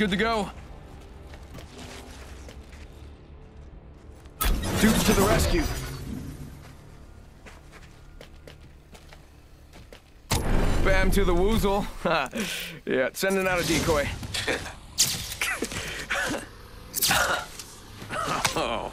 good to go. Dudes to the rescue. Bam to the woozle. yeah, sending out a decoy. oh.